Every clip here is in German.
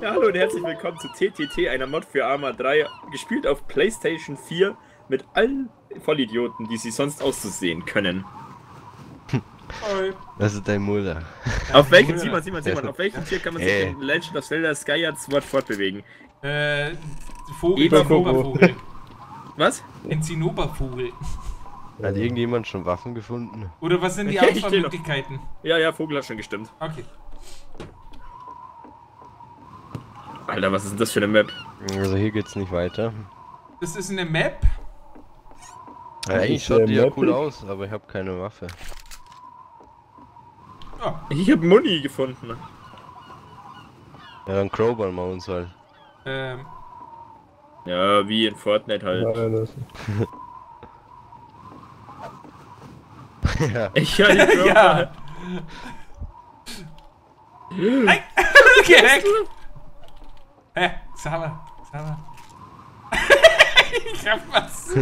Ja, hallo und herzlich willkommen zu TTT, einer Mod für Arma 3, gespielt auf PlayStation 4 mit allen Vollidioten, die sie sonst auszusehen können. Das ist dein Mutter. Auf welchen, welchem Tier kann man sich Hey. in Legend of Zelda Skyward Sword fortbewegen? Äh, Vogel. Zinnobervogel. Was? Ein Zinnobervogel. Hat irgendjemand schon Waffen gefunden? Oder was sind die. Auswahlmöglichkeiten? Ja, ja, Vogel hat schon gestimmt. Okay. Alter, was ist denn das für eine Map? Also hier geht's nicht weiter. Das ist eine Map. Ja, eigentlich schaut sehr die ja cool aus, aber ich habe keine Waffe. Oh, Ich hab Muni gefunden. Ja, dann Crowbar mal uns halt. ähm, Ja, wie in Fortnite halt. Ja, lassen. ja. Ich ja, die ja. Nein! Geh weg! Saba, Saba. ich hab was.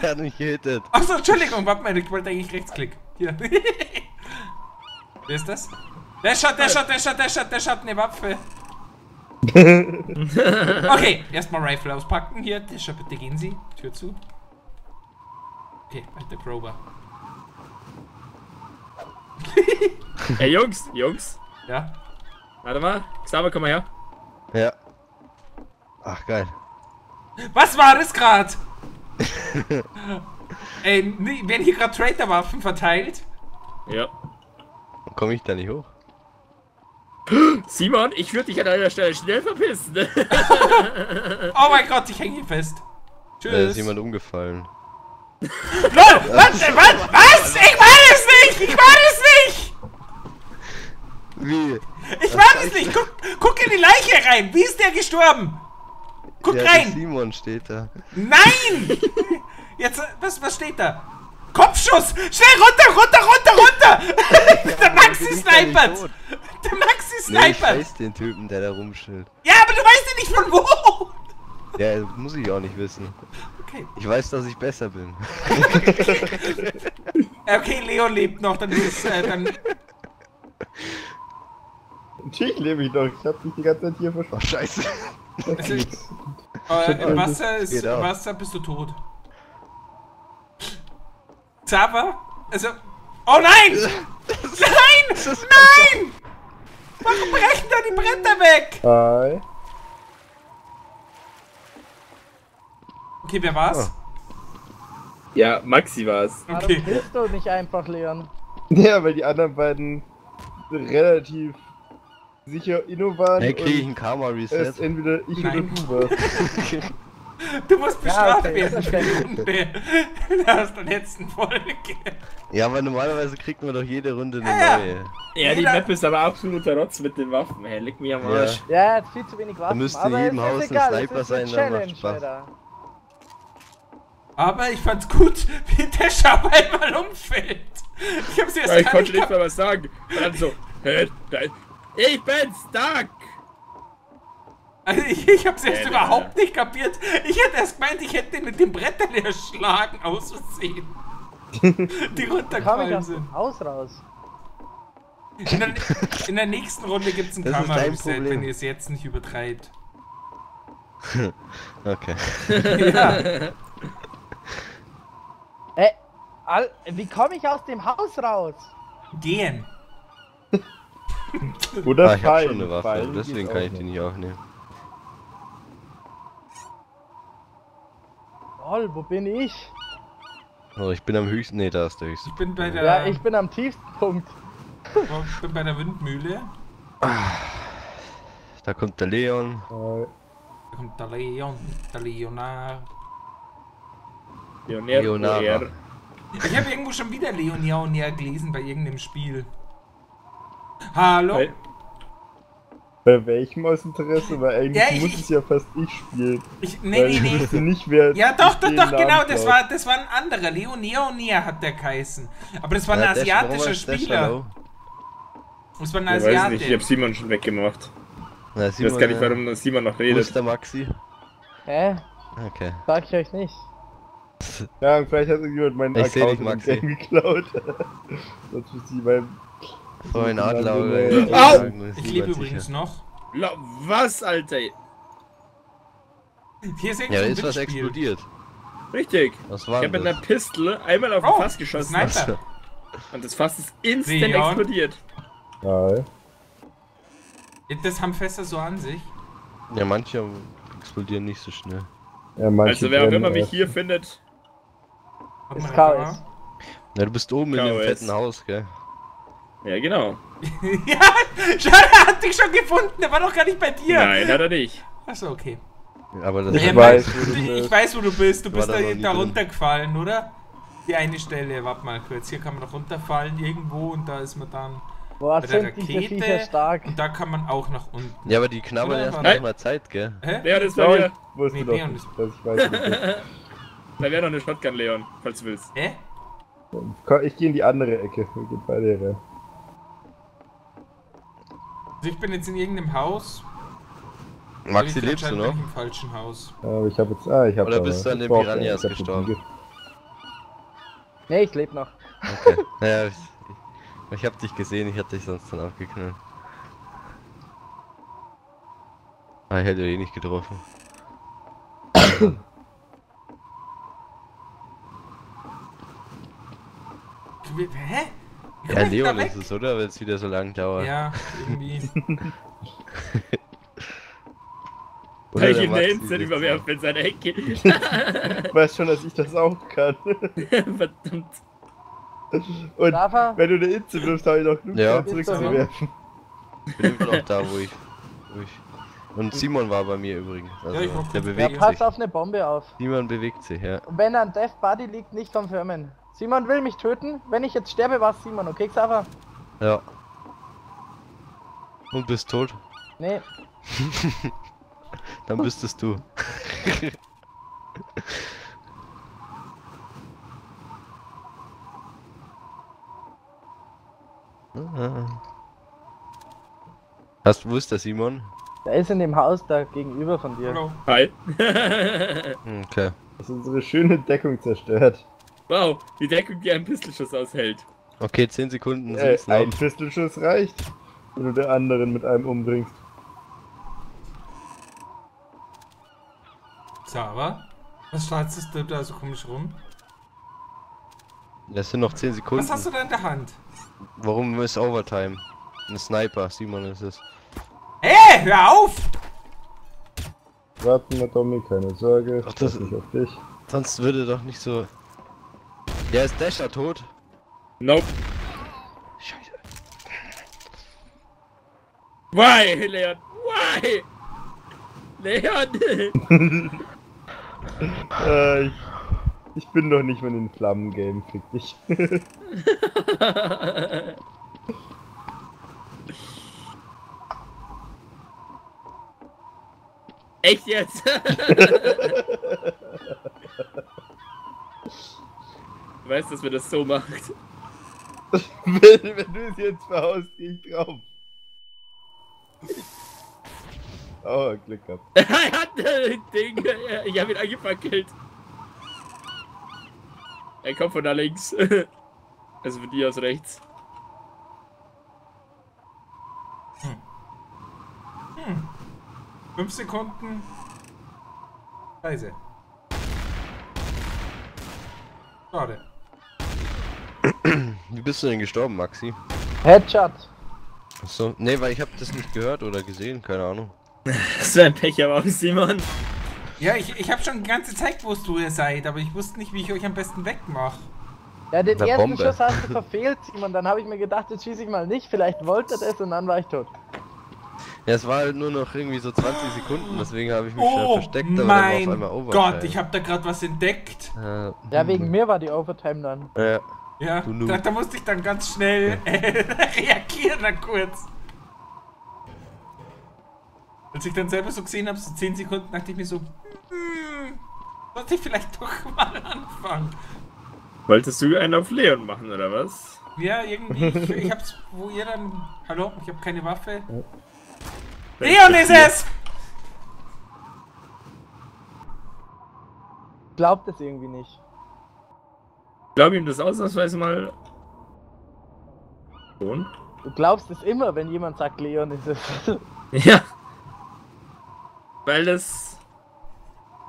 Der hat mich gehittet. Achso, Entschuldigung, warte mal, ich wollte eigentlich Rechtsklick. Hier. Wer ist das? Der schaut, der schaut, der schaut, der schaut, der schaut eine Waffe. Okay, erstmal Rifle auspacken. Hier, Tischer, bitte gehen Sie. Tür zu. Okay, weiter Crowbar. Ey, Jungs, Jungs. Ja? Warte mal. Xaver, komm mal her. Ja. Ach geil. Was war das gerade? Ey, nee, werden hier gerade Traitor-Waffen verteilt? Ja. Komme ich da nicht hoch? Simon, ich würde dich an deiner Stelle schnell verpissen. Oh mein Gott, ich hänge hier fest. Da Tschüss. ist jemand umgefallen. LOL! Was? Was? Was? Ich war es nicht! Ich war es nicht! Wie? Ich war es nicht! Guck, guck in die Leiche rein! Wie ist der gestorben? Guck Ja, rein! Simon steht da. Nein! Jetzt, was, was steht da? Kopfschuss! Schnell runter, runter, runter, runter! der Maxi snipert! Der Maxi Nee, ich snipert! weiß den Typen, der da rumschillt. ja, aber du weißt ja nicht von wo! Ja, muss ich auch nicht wissen. Okay. Ich weiß, dass ich besser bin. Okay, Leon lebt noch, dann ist es, äh, dann... Natürlich lebe ich doch. Ich hab mich die ganze Zeit hier Oh, verschwunden. scheiße. Also, äh, im Wasser ist, im. Wasser bist du tot. Zava? Also... Oh nein! Nein! Nein! Warum brechen da die Bretter weg? Hi. Okay, wer war's? ja, Maxi war's. Warum Okay. bist du nicht einfach, Leon? Ja, weil die anderen beiden relativ sicher inno waren Hey, krieg ich einen Karma es Reset? entweder ich Nein. oder du warst. Du musst bestraft okay, werden. das verständlich. Runde. Aus der letzten Folge. Ja, aber normalerweise kriegt man doch jede Runde eine Ja. neue. Ja, die Map ist aber absoluter Rotz mit den Waffen. Hey, leck mich am Ja. Arsch. Ja, er hat viel zu wenig Waffen. müsste aber jedem Haus ein Sniper sein, dann macht Spaß. Alter. Aber ich fand's gut, wie der Schau einmal umfällt. Ich hab's erst Ja, ich konnte nicht mal was sagen. Und dann so, hä, da, ich bin stuck. Also ich, ich hab's erst Ja, überhaupt nicht kapiert. Ich hätte erst gemeint, ich hätte den mit dem Brettern erschlagen, aus Versehen. Die runtergefallen aus sind. dem Haus raus. In der, in der nächsten Runde gibt's ein Problem. wenn ihr es jetzt nicht übertreibt. Okay. Ja. Ey, Al wie komme ich aus dem Haus raus? Gehen. Oder Ah, ich hab fallen. schon eine Waffe, Fallen deswegen kann ich die nicht aufnehmen. Lol, wo bin ich? Oh, ich bin am höchsten. Nee, da ist der höchste. Ich bin bei der, Ja, ich bin am tiefsten Punkt. ich bin bei der Windmühle. Da kommt der Leon. Hi. Da kommt der Leon, der Leonard. Leonard. Leonard. Ich habe irgendwo schon wieder Leonia gelesen bei irgendeinem Spiel. Hallo? Weil- Bei welchem aus Interesse? Weil eigentlich Ja, ich- muss ich- es ja fast ich spielen. Ich, nee, weil nee, ich nee. wüsste nicht, wer Ja, doch, doch, doch, genau, das war, das war ein anderer. Leonia hat der geheißen. Aber das war ein Ja, warum asiatischer Spieler. Das war ein Ich weiß nicht, ich Asiate. hab Simon schon weggemacht. Na, Ich weiß gar nicht, äh, warum Simon noch Wo redet. ist der Maxi? Hä? Okay. Sag ich euch nicht. Ja, und vielleicht hat irgendjemand meinen Ich dich, Account in Maxi. geklaut. Sonst wüsste ich, weil So ein Dann Adler. wir- Au! Ich lebe übrigens noch. La- Was, Alter? Hier ist Ja, irgendein ist was explodiert. Richtig. Was Ich war habe mit einer? Pistole einmal auf ein Oh, Fass geschossen Sniper. und das Fass ist instant Leon? explodiert. Geil. Das haben Fässer so an sich. Ja, manche explodieren nicht so schnell. Ja, Also wer auch immer mich hier findet, Ist Chaos. da? Ja, du bist oben in dem fetten Haus, gell? Ja genau. ja, schau, er hat dich schon gefunden. Der war doch gar nicht bei dir. Nein, hat er nicht. Achso, okay. Aber das Ich Ja, weiß, mein- wo du ich bist. weiß, wo du bist. Du bist da da, runtergefallen, oder? Die eine Stelle, warte mal kurz. Hier kann man noch runterfallen irgendwo und da ist man dann Boah, bei der Rakete. stark. Und da kann man auch nach unten. Ja, aber die knabbern erst mal Zeit, gell? Hä? Leon ist Ja, bei mir. wusste Nee, Leon ist- dass ich weiß. Da wäre noch eine Shotgun, Leon, falls du willst. Hä? Komm, Ich gehe in die andere Ecke. Wir gehen beide rein. Also ich bin jetzt in irgendeinem Haus. Maxi, lebst du noch? Im falschen Haus. Aber ich habe jetzt. Ah, ich habe. Oder bist du an den Piranhas gestorben? Nee, ich lebe noch. Okay. Naja, ich, ich hab dich gesehen, ich hätte dich sonst dann abgeknallt. Ah, ich hätte eh nicht getroffen. Hä? Ja, Leon ist es, oder? Wenn es wieder so lang dauert. Ja, irgendwie. Oder Weil ich da Maxi instant sitzt überwerfen in seine Ecke. Ich weiß schon, dass ich das auch kann. Verdammt. Und wenn du eine Inze wirfst, habe ich noch genug Ja. Zeit zurückzuwerfen. Ich bin immer noch da, wo ich, wo ich. Und Simon war bei mir übrigens. Also, Ja, der kurz Ja, bewegt pass sich. auf eine Bombe auf. Simon bewegt sich, ja. Und wenn er an Death Body liegt, nicht konfirmen. Simon will mich töten. Wenn ich jetzt sterbe, war's Simon, okay, Xaver? Ja. Und bist tot? Nee. Dann bist es du. Hast du wo ist der Simon? Der ist in dem Haus da gegenüber von dir. Hallo. Hi. Okay. Das ist unsere schöne Deckung zerstört. Wow, die Deckung, die einen Pistolschuss aushält. Okay, 10 Sekunden Äh, ein Pistolschuss reicht, wenn du den anderen mit einem umbringst. Sarah? Was startest du da so komisch rum? Es sind noch 10 Sekunden. Was hast du da in der Hand? Warum ist Overtime? Ein Sniper, Simon ist es. Hey, hör auf! Warte mal, Tommy, keine Sorge. Ach, Ich das- nicht auf dich. Sonst würde doch nicht so. Ja, ist Dasher tot? Nope. Scheiße. Why, Leon? Why? Leon! Äh, ich, ich bin doch nicht mehr in den Flammen-Game, fick dich. Echt jetzt? du weißt, dass wir das so macht. wenn, wenn du es jetzt verhaust, geh ich drauf. Oh, Glück gehabt. er hat ein Ding. Ich hab ihn angefackelt. Er kommt von da links. Also von dir aus rechts. Fünf Sekunden. Leise. Schade. Wie bist du denn gestorben, Maxi? Headshot. Achso. Nee, weil ich hab das nicht gehört oder gesehen, keine Ahnung. So ein Pech aber auch, Simon. Ja, ich, ich habe schon die ganze Zeit gewusst, wo ihr seid, aber ich wusste nicht, wie ich euch am besten wegmache. Ja, den Der ersten Bombe. Schuss hast du verfehlt, Simon. Dann habe ich mir gedacht, jetzt schieße ich mal nicht. Vielleicht wollte das und dann war ich tot. Ja, es war halt nur noch irgendwie so 20 Sekunden, deswegen habe ich mich Oh versteckt, aber dann war auf mein einmal Overtime. Gott, ich habe da gerade was entdeckt. Ja, wegen mir war die Overtime dann. Ja. Ja, da, da musste ich dann ganz schnell äh, reagieren, dann kurz. Als ich dann selber so gesehen habe, so 10 Sekunden, dachte ich mir so, hm, sollte ich vielleicht doch mal anfangen. Wolltest du einen auf Leon machen, oder was? Ja, irgendwie, ich, ich hab's, wo ihr dann, hallo, ich habe keine Waffe. Leon ist es! Glaubt es irgendwie nicht. Ich glaube ihm das ausnahmsweise mal. Schon? Du glaubst es immer, wenn jemand sagt, Leon ist es. Ja. Weil das.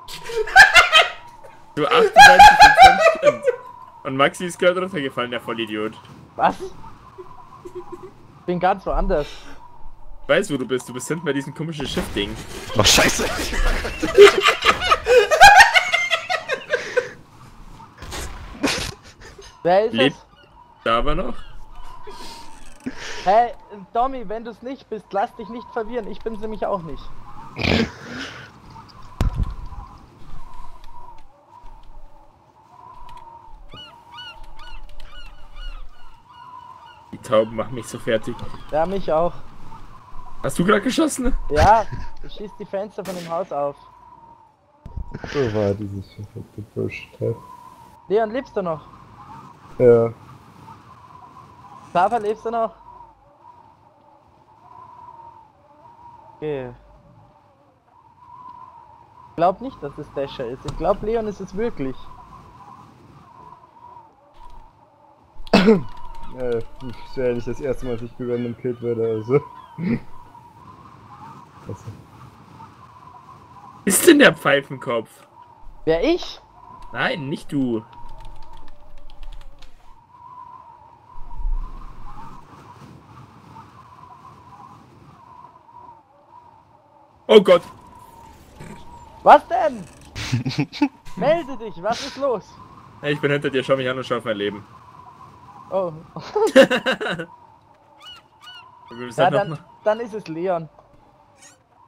Du 98% stimmt. Und Maxi ist gerade runtergefallen, der Vollidiot. Was? Bin ganz woanders. Ich weiß, wo du bist. Du bist hinten bei diesem komischen Schiff-Ding. Oh, scheiße. Wer ist Lebt es? da aber noch? Hey, Tommy, wenn du es nicht bist, lass dich nicht verwirren. Ich bin's nämlich auch nicht. Die Tauben machen mich so fertig. Ja, mich auch. Hast du gerade geschossen? Ja, ich schieß die Fenster von dem Haus auf. So war dieses verfickte Bullshit. Leon, lebst du noch? Ja. Papa, lebst du noch? Okay. Ich glaub nicht, dass es Dasher ist. Ich glaub, Leon ist es wirklich. Ja, ist ja nicht das erste Mal, dass ich random killt werde, also. also. Ist denn der Pfeifenkopf? Wer ich? Nein, nicht du. Oh Gott. Was denn? Melde dich, was ist los? Ich bin hinter dir, schau mich an und schau auf mein Leben. Oh, ja, halt dann, dann ist es Leon.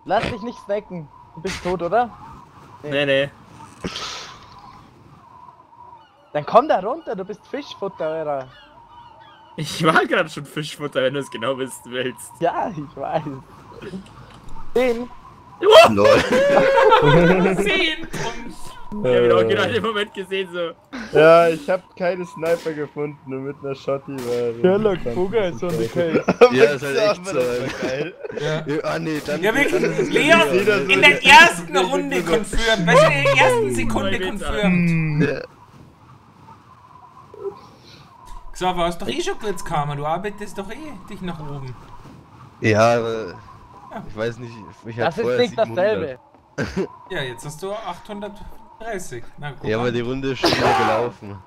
Lass dich nicht snacken. Du bist tot, oder? Nee, nee. Dann komm da runter, du bist Fischfutter, Alter. Ich war gerade schon Fischfutter, wenn du es genau wissen willst. Ja, ich weiß. Den? Lol. Zehn Punkt. Ich hab ihn auch genau in dem Moment gesehen, so. Ja, ich hab keine Sniper gefunden, nur mit einer Shotty war. Sherlock Fugger ist on the case. Ja, ist halt echt so. Geil. Ja. Ja, Ah, nee, dann. Ja, wirklich, Leon, so in der ersten Runde confirmed. Weißt du, in der ersten Sekunde confirmed. Ja. Xaver, hast doch eh schon kurz Karma. Du arbeitest doch eh dich nach oben. Ja, aber. Ich weiß nicht, ich Das ist nicht 700. dasselbe. Ja, jetzt hast du 830. Na, guck Ja, aber die Runde ist schon gelaufen.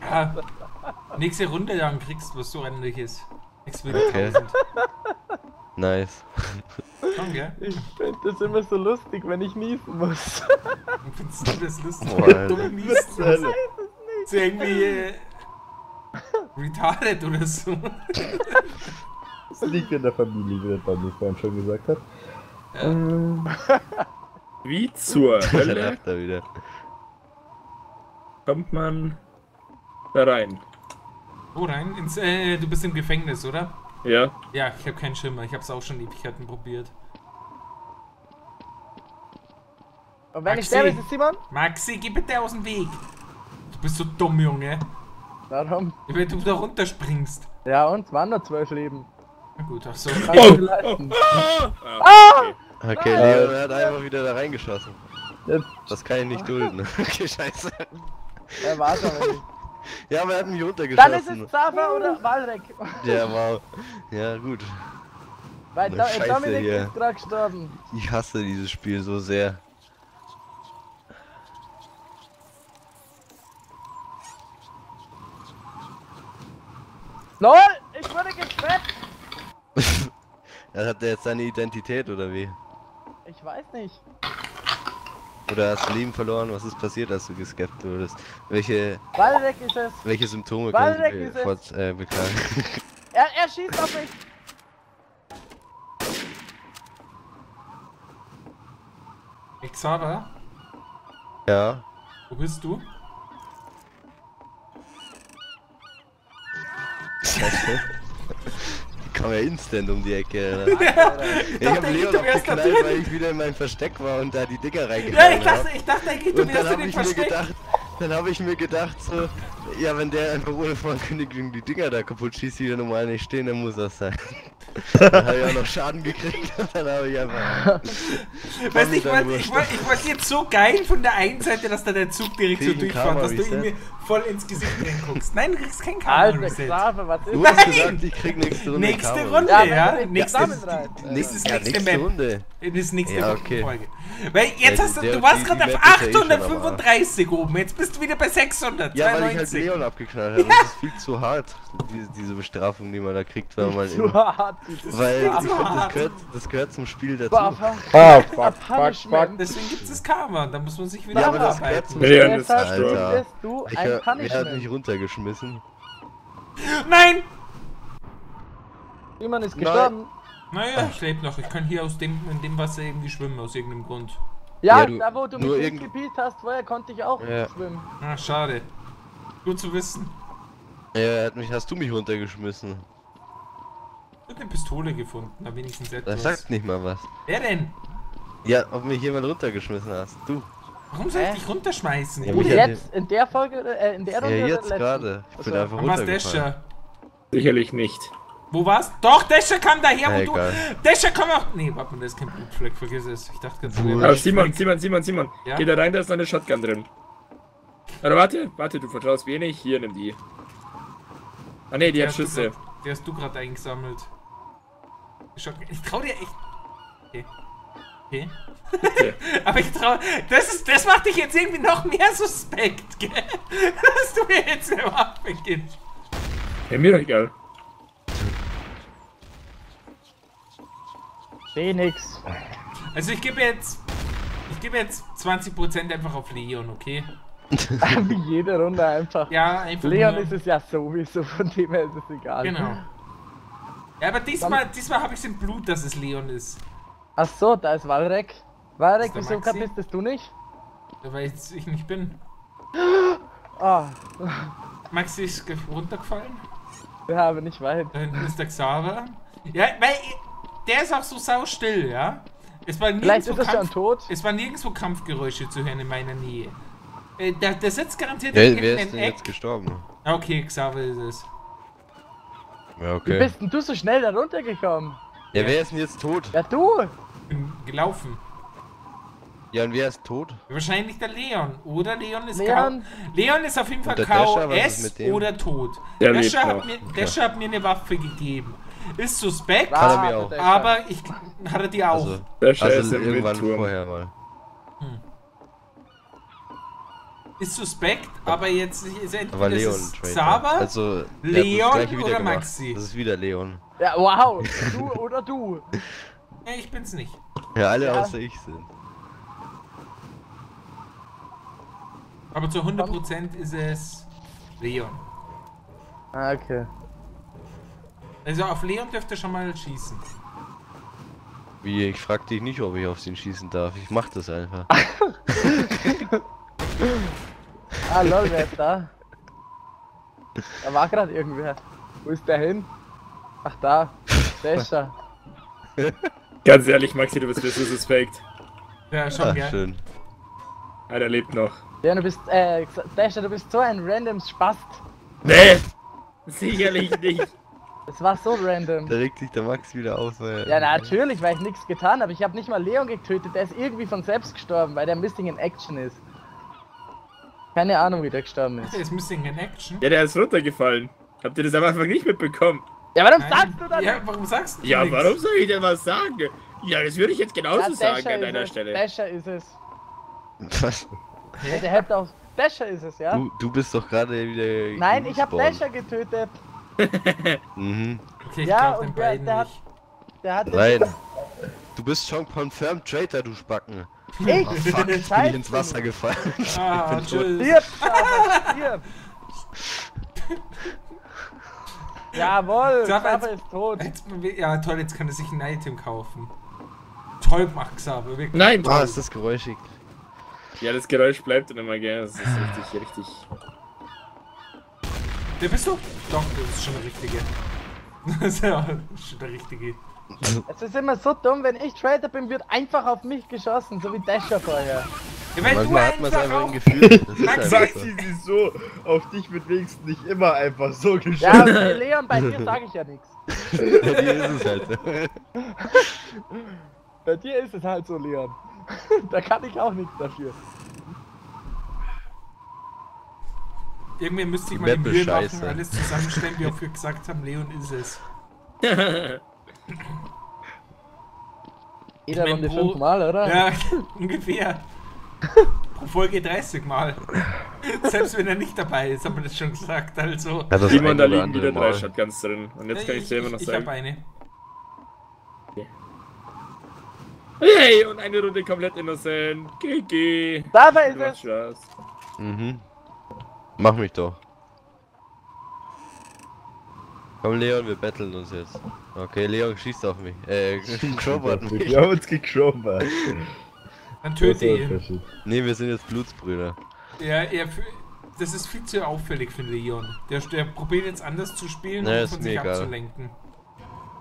Ja. Nächste Runde dann kriegst du was so ähnliches. Nix wieder Okay. 1000. Nice. Schon, gell? Ich find das immer so lustig, wenn ich niesen muss. Findest du das lustig? Oh, niest. Was zur Hölle? Ist irgendwie äh, retarded oder so. Liegt in der Familie, wie der Tommy vorhin schon gesagt hat. Wie zur Hölle lacht er wieder. kommt man da rein? Wo rein? Ins, äh, du bist im Gefängnis, oder? Ja. Ja, ich habe keinen Schimmer. Ich habe es auch schon Ewigkeiten probiert. Und wenn ich Maxi. sterbe, ist es Simon? Maxi, geh bitte aus dem Weg. Du bist so dumm, Junge. Warum? Wenn du da runterspringst. Ja, und es waren nur zwölf Leben. Na gut, ach so. Ich mir leisten. Ah, okay. Okay, Ah. Leon hat einfach wieder da reingeschossen. Das kann ich nicht dulden. Okay, scheiße. Er war schon nicht. Ja, aber er hat mich Dann runtergeschossen. ist es Zafa oder Walrek. Ja, wow. Ja, gut. Weil Na, Do Scheiße Dominik hier. ist gerade gestorben. Ich hasse dieses Spiel so sehr. LOL! Er hat er jetzt seine Identität oder wie? Ich weiß nicht. Oder hast du Leben verloren? Was ist passiert, als du geskeppt wurdest? Welche, Walrek ist es. welche Symptome Waldeck können Sie äh, beklagen? Er, er schießt auf mich. Xaver, ja. wo bist du? Scheiße. Kam ja instant um die Ecke. Alter. Ich dachte, hab Leon abgeknallt, drin. weil ich wieder in meinem Versteck war und da die Dinger Ja, reingehauen ich dachte, ich dachte, er geht um erst in den ich Versteck. gedacht, dann habe ich mir gedacht so, ja wenn der einfach ohne Vorankündigung die Dinger da kaputt schießt, die da normal nicht stehen, dann muss das sein. dann habe ich auch noch Schaden gekriegt und dann habe ich einfach... Weißt du, ich ich, war, ich war jetzt so geil von der einen Seite, dass da der Zug direkt so Kriegen durchfährt, Karma, dass du wie ihn ist mir voll ins Gesicht reinguckst. Nein, du kriegst kein Alter, Karma-Reset. Xaver, was ist Du hast gesagt, ich krieg nächste Runde. Nächste Karma. Runde, Ja, ja. wenn du den Nächste, Samen rein. das ist Ja, nächste nächste. Runde. Das ist nächste Ja, okay. Folge. Weil jetzt Ja, hast du, der- du warst gerade auf Map ist ja eh schon am 835 oben. Jetzt bist du wieder bei 692. Ja, weil ich halt Leon abgeknallt habe. Das ist viel zu hart, diese, diese Bestrafung, die man da kriegt, weil man Zu hart. Weil ich finde, das gehört, das gehört zum Spiel dazu. Ah, fuck, fuck, fuck. Deswegen gibt es das Karma. Da muss man sich wieder Ja, aber das gehört zum Leon Spiel. Alter. du Ich, ein hab- wer hat mich runtergeschmissen? Nein! Simon ist Nein. gestorben. Naja, ich lebe noch. Ich kann hier aus dem, in dem Wasser irgendwie schwimmen, aus irgendeinem Grund. Ja, Ja, du- da wo du mich irgend- gepielt hast, vorher konnte ich auch Ja. schwimmen. Ah, schade. Gut zu wissen. Ja, er hat mich, hast du mich runtergeschmissen? Ich hab eine Pistole gefunden, da wenigstens Das etwas. sagt nicht mal was. Wer denn? Ja, ob mich jemand runtergeschmissen hast. Du. Warum soll ich dich runterschmeißen? Ja, hat- jetzt, in der Folge, äh, in der Ja, Runde oder jetzt letzten? gerade. Ich bin einfach runtergefallen. Dasher? Sicherlich nicht. Wo war's? Doch, Dasher kam daher, Na, wo egal. du. Dasher komm auch. Nee, warte mal, das ist kein Blutfleck, vergiss es. Ich dachte ganz. Aber Simon, Simon, Simon, Simon. Ja? Geh da rein, da ist noch eine Shotgun drin. Oder warte, warte, du vertraust wenig. Hier, nimm die. Ah ne, die hat hast du Schüsse. grad- Die hast du gerade eingesammelt. Ich trau dir echt. Okay. Okay. Bitte. Aber ich trau. Das ist. Das macht dich jetzt irgendwie noch mehr suspekt, gell? Dass du mir jetzt eine Waffe gibst. Ja, mir doch egal. Seh nix. Also ich gebe jetzt. Ich gebe jetzt 20% einfach auf Leon, okay? Wie jede Runde einfach. Ja, einfach. Leon nur, ist es ja sowieso, von dem her ist es egal. Genau. Ja, aber diesmal, diesmal habe ich es im Blut, dass es Leon ist. Ach so, da ist Walrek. Walrek, Ist wieso kapierst du nicht? Weil ich ich nicht bin. Ah, Maxi ist ge- runtergefallen. ja, aber nicht weit. Da hinten ist der Xaver. Ja, weil der ist auch so saustill, ja? Es war Vielleicht nirgendwo ist er schon Kampf, tot. es war nirgendwo Kampfgeräusche zu hören in meiner Nähe. Äh, der, der sitzt garantiert Wer, in wer ist denn Eck. jetzt gestorben? Okay, Xaver ist es. Ja, Wie okay. bist denn du so schnell da runtergekommen? Ja, wer ist denn jetzt tot? Ja, du! Bin gelaufen. Ja, und wer ist tot? Wahrscheinlich der Leon. Oder Leon ist Leon? Leon ist auf jeden Fall ist KOS oder tot. Der Dasher hat, mir, Dasher hat mir eine Waffe gegeben. Ist suspekt, Hat er mir auch. der aber ich hat er die auch. Also, Der Scheiß also im irgendwann vorher mal. Ist suspekt, aber jetzt ist entweder Aber Leon, ist. Xaver, Also, Leon oder gemacht. Maxi? Das ist wieder Leon. Ja, wow! Du oder du! Nee, ich bin's nicht. Ja, alle Ja. außer ich sind. Aber zu 100% ist es Leon. Ah, okay. Also auf Leon dürft ihr schon mal schießen. Wie, ich frag dich nicht, ob ich auf den schießen darf. Ich mach das einfach. Ah, lol, wer ist da? Da war gerade irgendwer. Wo ist der hin? Ach, da. Der ist da. Ganz ehrlich, Maxi, du bist mir so suspekt. Ja, schon, Ah, gell? schön. Ah, der lebt noch. Ja, du bist, äh, Dasher, du bist so ein random Spast. Nee! Sicherlich nicht. Es war so random. Da regt sich der Max wieder auf. Weil Ja, natürlich, weil ich nichts getan habe. Ich habe nicht mal Leon getötet. Der ist irgendwie von selbst gestorben, weil der Missing in Action ist. Keine Ahnung, wie der gestorben ist. Der ist Missing in Action. Ja, der ist runtergefallen. Habt ihr das am Anfang nicht mitbekommen? Ja, warum Nein. sagst du dann Ja, warum sagst du Ja, nichts? warum soll ich denn was sagen? Ja, das würde ich jetzt genauso Ja, sagen an deiner ist es. Stelle. Dasher ist es. Was? Ja, der hält auch. Dasher ist es, ja? Du, du bist doch gerade wieder. Nein, ich habe. Dasher getötet. Mhm. Okay, ich Ja, glaub den und der- der hat-. Der hat Nein. Du bist schon confirmed Traitor, du Spacken. Ich! Oh, fuck, ich bin ins Wasser gefallen. Ah, bin tot. tschüss. Stirb, stirb! Jawohl, Xaver, ist tot. Jetzt, ja, toll, jetzt kann er sich ein Item kaufen. Toll gemacht, Xaver, wirklich. Nein! Ah, ist das geräuschig. Ja, das Geräusch bleibt dann immer gern. Das ist richtig, richtig. Der bist du? Doch, das ist schon der Richtige. Das ist ja schon der Richtige. Es ist immer so dumm, wenn ich Trader bin, wird einfach auf mich geschossen, so wie Dasher vorher. Ja, weil Manchmal hat du man es einfach im Gefühl. Das ist Max, sie sie so, auf dich wird wenigstens nicht immer einfach so geschossen. Ja, okay, Leon, bei dir sage ich ja nichts. Bei dir ist es halt so. Bei dir ist es halt so, Leon. da kann ich auch nichts dafür. Irgendwie müsste ich mal die Mühe machen, alles zusammenstellen, wie auch wir gesagt haben, Leon ist es. Jeder Runde wo- fünfmal, oder? Ja, ungefähr. Pro Folge 30 Mal. Selbst wenn er nicht dabei ist, haben wir das schon gesagt. Also. Ja, das Simon, da liegen andere wieder drei. Shotguns drin. Und jetzt kann ich immer noch ich, ich habe sagen. eine. Hey, und eine Runde komplett innocent. GG. Dabei ist es! Mhm. Mach mich doch. Komm Leon, wir betteln uns jetzt. Okay, Leon schießt auf mich. Äh, Crowbart mich. Wir haben uns gecrowbart. Dann töte ihn. Nee, wir sind jetzt Blutsbrüder. Ja, er, das ist viel zu auffällig für Leon. Der, der probiert jetzt anders zu spielen, Naja, um ist von sich egal. abzulenken.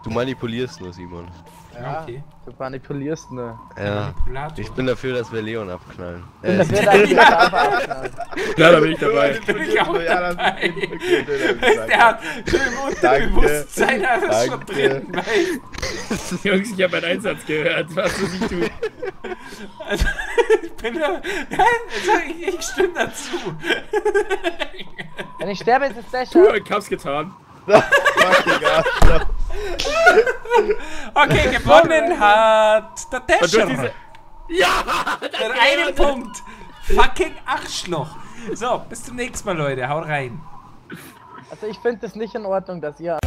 Du manipulierst nur, Simon. Ja, Okay. du manipulierst nur. Ja. Manipulator. Ich bin dafür, dass wir Leon abknallen. Und Äh, das wird eigentlich einfach Ja, da bin ich dabei. bin ich auch Ja, dabei. ist okay, Der hat schon im Danke. Unterbewusstsein alles schon drin. Weil, Jungs, ich habe einen Einsatz gehört. Was muss ich tun? also, ich bin da. Also ich, ich stimme dazu. Wenn ich sterbe, ist es besser. ich hab's getan. Fucking Arschloch. Okay, gewonnen hat der Dasher. diese. Ja! Mit einem Punkt. Fucking Arschloch. So, bis zum nächsten Mal, Leute. Haut rein. Also ich finde es nicht in Ordnung, dass ihr